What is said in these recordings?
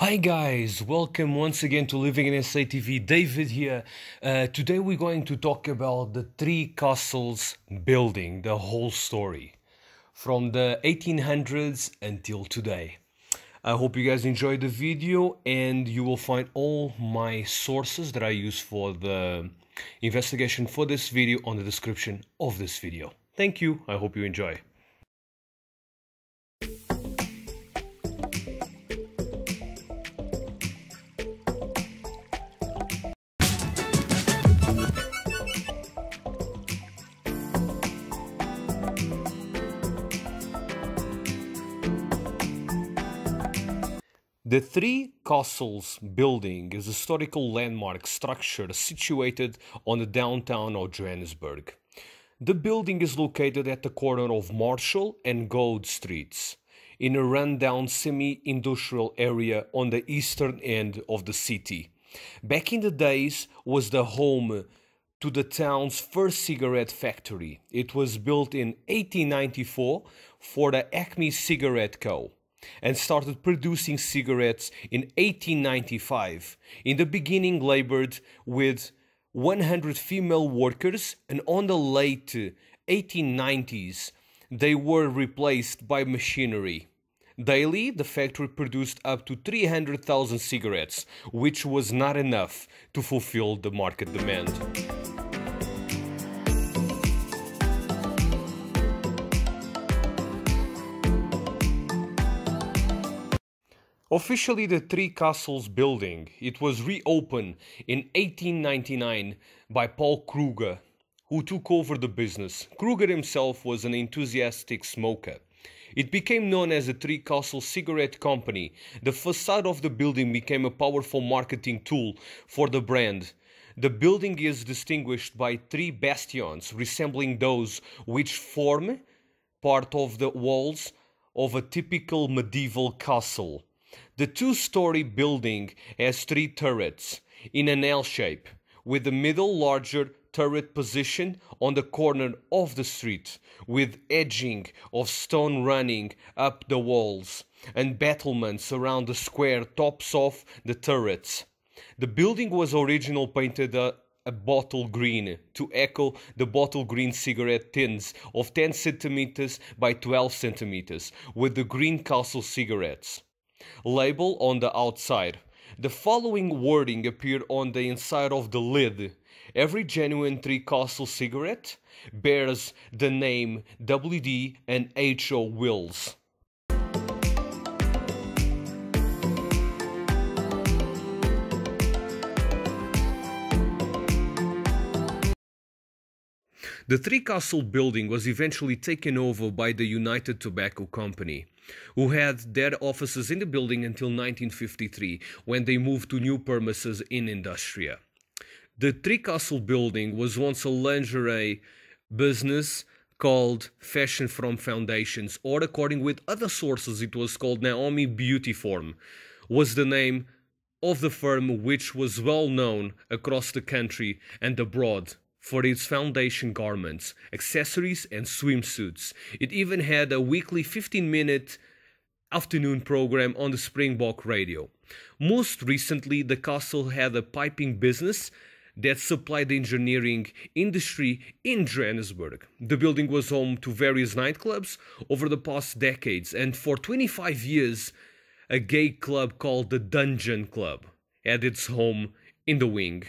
Hi guys, welcome once again to Living in SA TV. David here. Uh, today we're going to talk about the Three Castles building, the whole story, from the 1800s until today. I hope you guys enjoyed the video and you will find all my sources that I use for the investigation for this video on the description of this video. Thank you, I hope you enjoy. The Three Castles building is a historical landmark structure situated on the downtown of Johannesburg. The building is located at the corner of Marshall and Gold Streets, in a rundown semi-industrial area on the eastern end of the city. Back in the days was the home to the town's first cigarette factory. It was built in 1894 for the Acme Cigarette Co and started producing cigarettes in 1895. In the beginning, labored with 100 female workers, and on the late 1890s, they were replaced by machinery. Daily, the factory produced up to 300,000 cigarettes, which was not enough to fulfill the market demand. Officially the Three Castles building, it was reopened in 1899 by Paul Kruger, who took over the business. Kruger himself was an enthusiastic smoker. It became known as the Three Castles Cigarette Company. The facade of the building became a powerful marketing tool for the brand. The building is distinguished by three bastions resembling those which form part of the walls of a typical medieval castle. The two-story building has three turrets in an L shape, with the middle larger turret positioned on the corner of the street, with edging of stone running up the walls, and battlements around the square tops of the turrets. The building was originally painted a, a bottle green to echo the bottle green cigarette tins of 10 centimeters by 12 centimeters with the green castle cigarettes label on the outside. The following wording appeared on the inside of the lid. Every genuine Three Castle cigarette bears the name WD and HO Wills. The Three Castle building was eventually taken over by the United Tobacco Company, who had their offices in the building until 1953 when they moved to new premises in Industria. The Three Castle building was once a lingerie business called Fashion from Foundations, or according with other sources, it was called Naomi Beauty Form, was the name of the firm which was well known across the country and abroad for its foundation garments, accessories, and swimsuits. It even had a weekly 15 minute afternoon program on the Springbok radio. Most recently, the castle had a piping business that supplied the engineering industry in Johannesburg. The building was home to various nightclubs over the past decades, and for 25 years, a gay club called the Dungeon Club had its home in the wing.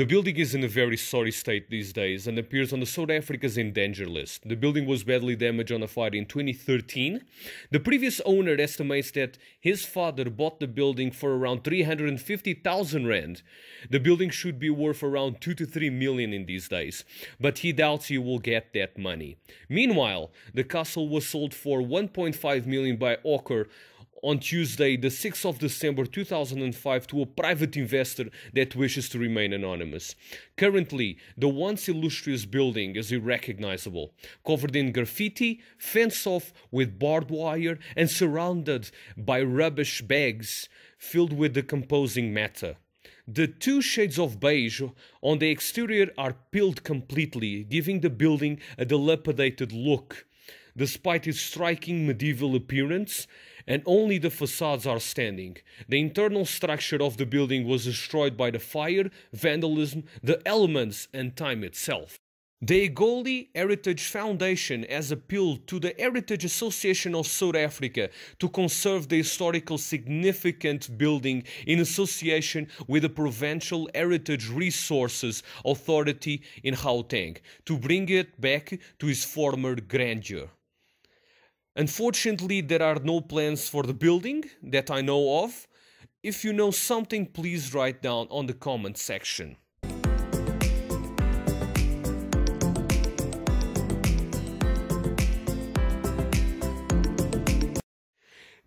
The building is in a very sorry state these days and appears on the South Africa's in danger list. The building was badly damaged on a fire in 2013. The previous owner estimates that his father bought the building for around 350,000 rand. The building should be worth around 2 to 3 million in these days, but he doubts he will get that money. Meanwhile, the castle was sold for 1.5 million by Ocker on Tuesday, the 6th of December 2005, to a private investor that wishes to remain anonymous. Currently, the once illustrious building is irrecognizable, covered in graffiti, fenced off with barbed wire, and surrounded by rubbish bags filled with decomposing matter. The two shades of beige on the exterior are peeled completely, giving the building a dilapidated look. Despite its striking medieval appearance, and only the facades are standing. The internal structure of the building was destroyed by the fire, vandalism, the elements, and time itself. The Egoli Heritage Foundation has appealed to the Heritage Association of South Africa to conserve the historical significant building in association with the Provincial Heritage Resources Authority in Gauteng to bring it back to its former grandeur. Unfortunately, there are no plans for the building that I know of. If you know something, please write down on the comment section.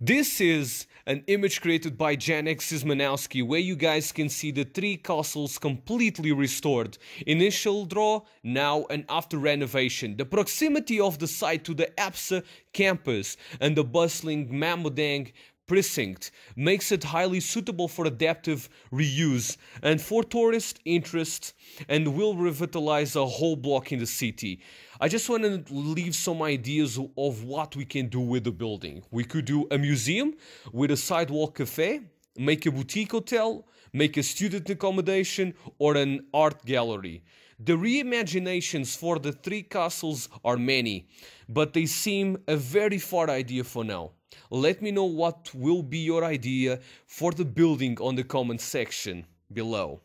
This is an image created by Janek Szymanowski where you guys can see the three castles completely restored. Initial draw, now and after renovation. The proximity of the site to the APSA campus and the bustling Maboneng precinct makes it highly suitable for adaptive reuse and for tourist interest and will revitalize a whole block in the city. I just want to leave some ideas of what we can do with the building. We could do a museum with a sidewalk cafe, make a boutique hotel, make a student accommodation, or an art gallery. The reimaginations for the three castles are many, but they seem a very far idea for now. Let me know what will be your idea for the building on the comment section below.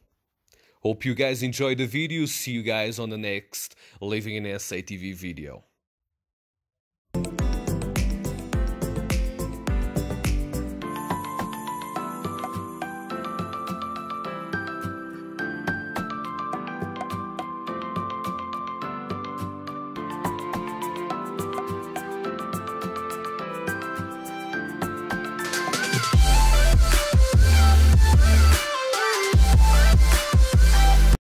Hope you guys enjoyed the video. See you guys on the next Living in SA TV video.